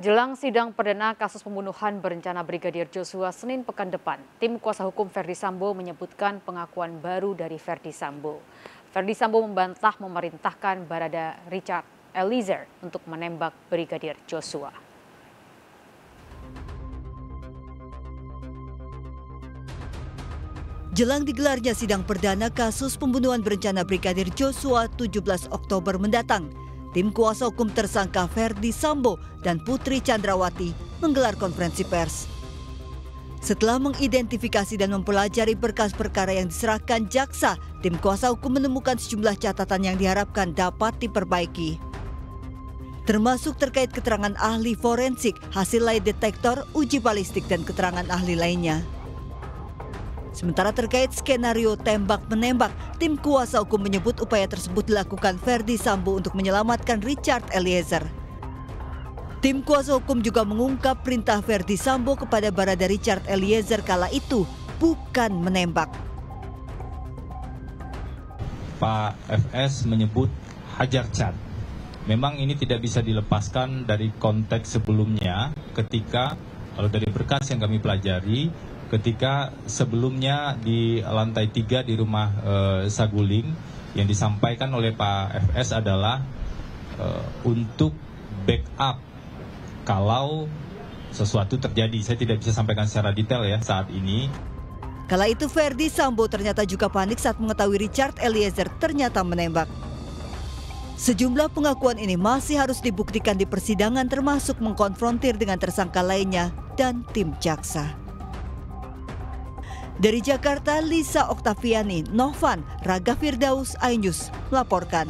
Jelang sidang perdana kasus pembunuhan berencana Brigadir Joshua Senin pekan depan, tim kuasa hukum Verdi Sambo menyebutkan pengakuan baru dari Verdi Sambo. Verdi Sambo membantah memerintahkan Barada Richard Eliezer untuk menembak Brigadir Joshua. Jelang digelarnya sidang perdana kasus pembunuhan berencana Brigadir Joshua 17 Oktober mendatang, tim kuasa hukum tersangka Ferdi Sambo dan Putri Chandrawati menggelar konferensi pers. Setelah mengidentifikasi dan mempelajari berkas perkara yang diserahkan jaksa, tim kuasa hukum menemukan sejumlah catatan yang diharapkan dapat diperbaiki. Termasuk terkait keterangan ahli forensik, hasil lie detektor, uji balistik, dan keterangan ahli lainnya. Sementara terkait skenario tembak-menembak, tim kuasa hukum menyebut upaya tersebut dilakukan Ferdi Sambo untuk menyelamatkan Richard Eliezer. Tim kuasa hukum juga mengungkap perintah Ferdi Sambo kepada Barada Richard Eliezer kala itu bukan menembak. Pak FS menyebut hajar cat. Memang ini tidak bisa dilepaskan dari konteks sebelumnya ketika kalau dari berkas yang kami pelajari ketika sebelumnya di lantai tiga di rumah uh, Saguling yang disampaikan oleh Pak FS adalah uh, untuk backup kalau sesuatu terjadi. Saya tidak bisa sampaikan secara detail ya saat ini. Kala itu Ferdi Sambo ternyata juga panik saat mengetahui Richard Eliezer ternyata menembak. Sejumlah pengakuan ini masih harus dibuktikan di persidangan termasuk mengkonfrontir dengan tersangka lainnya dan tim jaksa. Dari Jakarta, Lisa Oktaviani, Novan, Raga Firdaus, Ainus melaporkan.